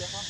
别慌